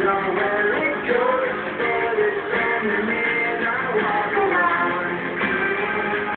No way it goes, but it's coming.